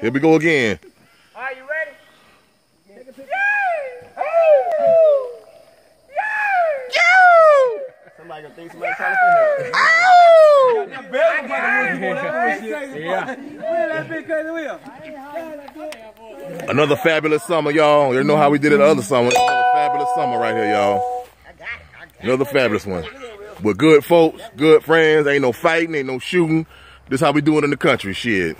Here we go again. Are you ready? Yeah! Yeah! Yeah! Somebody gonna think somebody calling for help. Another fabulous summer, y'all. You know how we did it the other summer. Another fabulous summer right here, y'all. Another fabulous one. With good folks, good friends. Ain't no fighting, ain't no shooting. This how we do it in the country. Shit.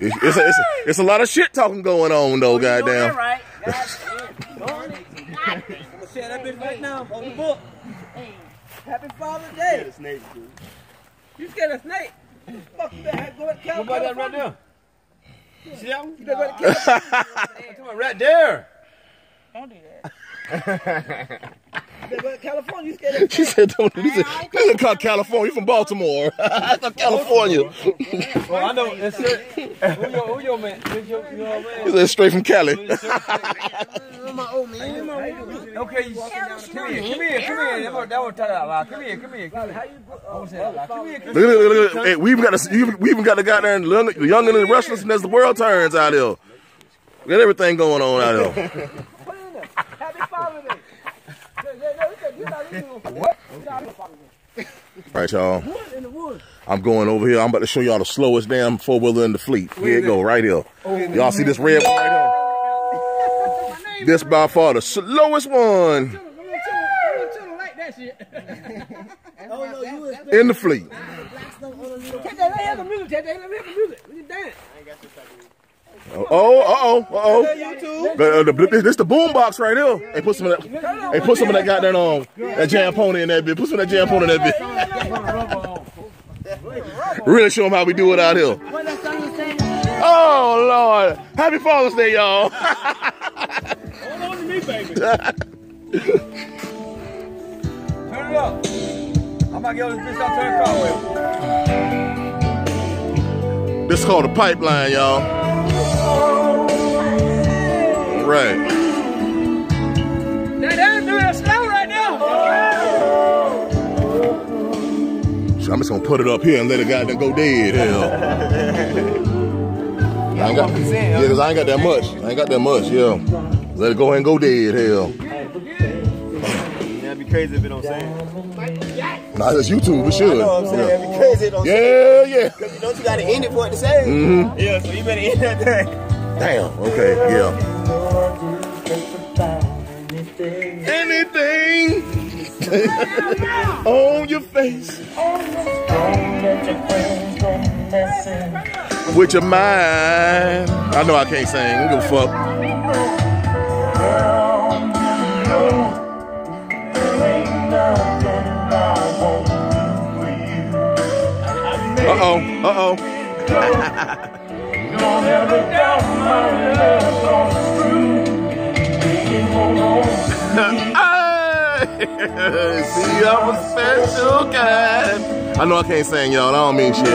It's, it's, a, it's, a, it's a lot of shit talking going on though, goddamn. Right. Share that bitch right now on the book. Happy Father's Day. Snake, dude. You scared of snake? Fuck you better go to California. What about that right there? See that one? You better go to California. I'm talking about right there. Don't do that. You better go to California. You scared of She said, don't do this. Nigga called California. You from Baltimore. I thought California. Oh, I know. That's it. Who your, who your man? Who your, your He said straight from Cali. my old man? Okay, you, come here, come here, come here. That one, that one, tell out loud. Come here, come here. Come here. I want to say that loud. Come here, come Look, look, look, look. Hey, we even got to, we even got to got there and young, the young and the restless and as the world turns out here. We got everything going on out here. Put it in there. Happy Father's Day. They- they- they said you're not even gonna- What? You're not even Father's Day. Right, y'all. Wood in the woods. I'm going over here. I'm about to show y'all the slowest damn four wheeler in the fleet. Here it go, right here. Y'all see this red one right here? This by far the slowest one like that shit. oh no, you was in the fleet. Take that, let me hear the music. Take that, let me hear the music. We can dance. Oh, oh, uh oh. YouTube. The, uh, the, this, this the boom box right here. Hey, put some of that. Hey, put some of that goddamn um, that jam pony in that bit. Put some of that jam pony in that bit. really show them how we do it out here. Oh Lord! Happy Father's Day, y'all. Hold on to me, baby. Turn it up. I'm about to get on this bitch out turn the car. This is called a pipeline, y'all. Right. That damn slow right now. So I'm just gonna put it up here and let it goddamn go dead. Hell. I ain't got, yeah, cause I ain't got that much. I ain't got that much. Yeah. Let it go ahead and go dead. Hell. That'd be crazy if it don't sing. Nah, it's YouTube. It should. You know what I'm saying? Yeah. That'd be crazy if it don't sing. Yeah, yeah. Cause you know you gotta end it for it to sing. Mm-hmm. Yeah, so you better end that thing. Damn. Okay. Yeah. Anything on your face with your mind. I know I can't sing. I don't give a fuck. Uh oh. Uh oh. Hey, See, I'm a special kind. I know I can't sing, y'all. I don't mean shit.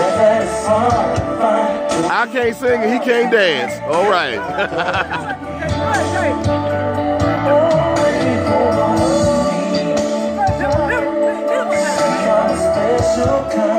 I can't sing and he can't dance. All right. Oh,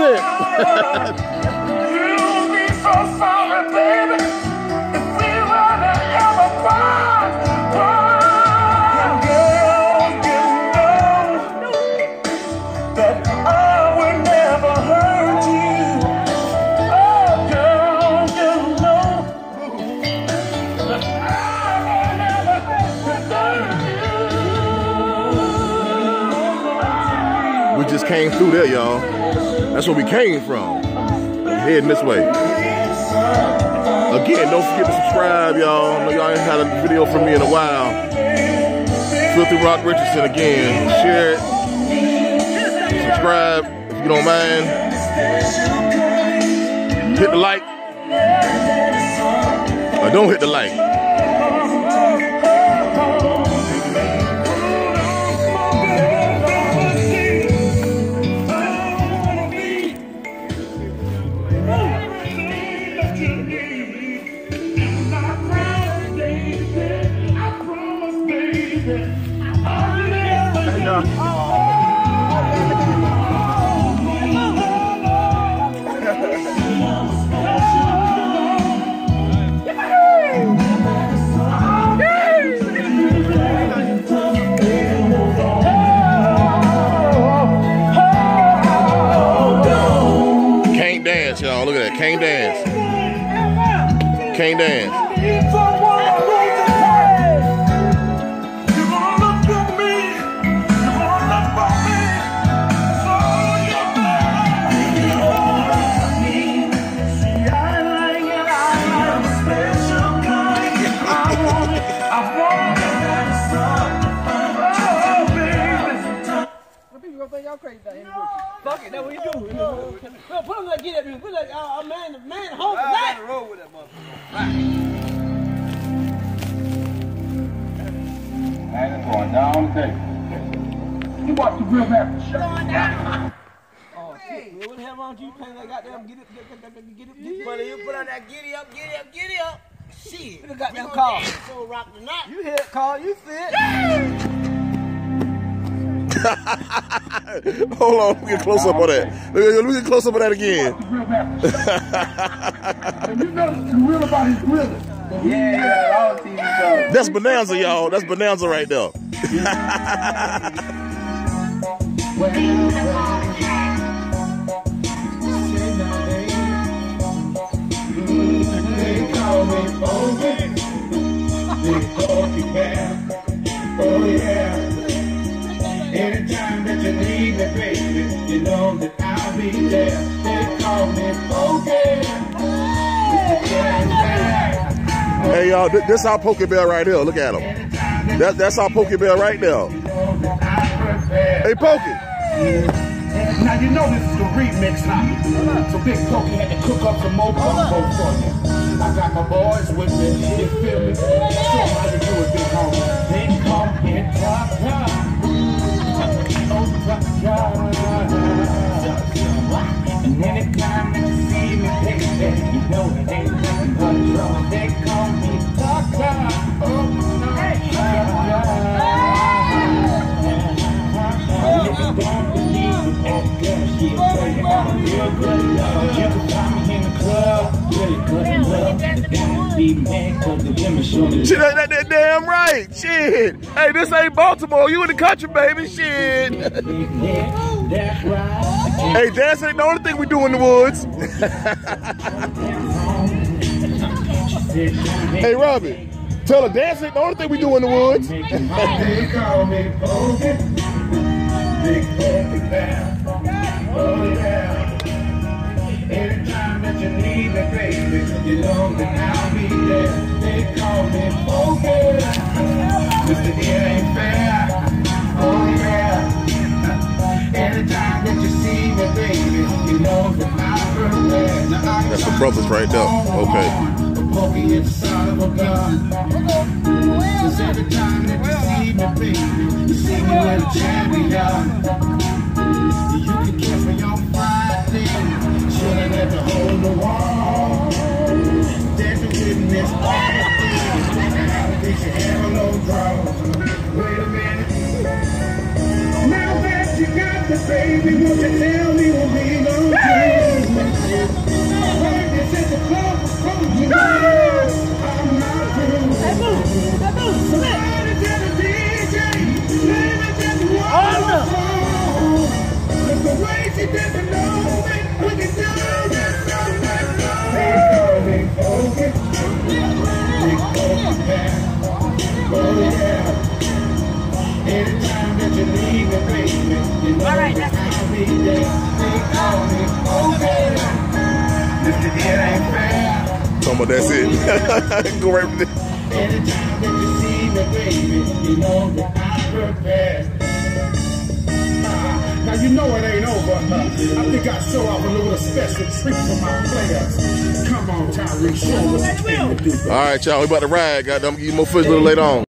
15%. We just came through there, y'all. That's where we came from. Heading this way. Again, don't forget to subscribe, y'all. Know y'all ain't had a video from me in a while. Filthy Rock Richardson again. Share it. Subscribe. If you don't mind, hit the like. Or don't hit the like. Can't dance, y'all. Look at that. Can't dance. Can't dance. Going down today. You watch the real man. Oh shit, man, what the hell wrong with you? Playing like goddamn get it, get it, get it, get it, get it. But you put on that giddy up, giddy up, giddy up. Shit. Look at that We gonna car. dance So rock the night. You hear it, Carl? You see it? Hold on, let me get close up on that. Let me, get close up on that again. The real man. and you know the real about his grilling. Yeah, yeah, all TV shows. That's Bonanza, y'all. That's Bonanza right there. Hey, y'all, th- this our Pokebell right here. Look at him. That, that's our Pokebell right there. You know that I'm prepared. Hey, Pokey. Now you know this is the remix now. So Big Pokey had to cook up some more combo for you. I got my boys with me, you feel me? Shit, that, that, damn right. Shit. Hey, this ain't Baltimore. You in the country, baby. Shit. Hey, dance ain't the only thing we do in the woods. hey, Robbie. Tell her dance ain't the only thing we do in the woods. Yeah. Anytime that you need me, baby, you know that I'll be there. They call me Pokey, Mr. It Ain't Fair. Yeah. Anytime that you see me, baby, you know that I'm prepared. Now, That's the brothers right there. Okay. Every time that you see me, baby, you see me with a champion. The baby, won't you tell me what we gon' do? Heard said the club was you I'm not through. Somebody tell the DJ, let me just one song. Look the way she know me Pokey. Mr. It Ain't Fair. Talking about that's it. Go right from there. Anytime that you see me, baby, you know that I'm prepared. Ah, Now you know it ain't over. I think I show off a little special treat for my players. Come on, Tyree, show them what you came to do. All right, y'all. We about to ride. Goddamn, give you more footage a little later on.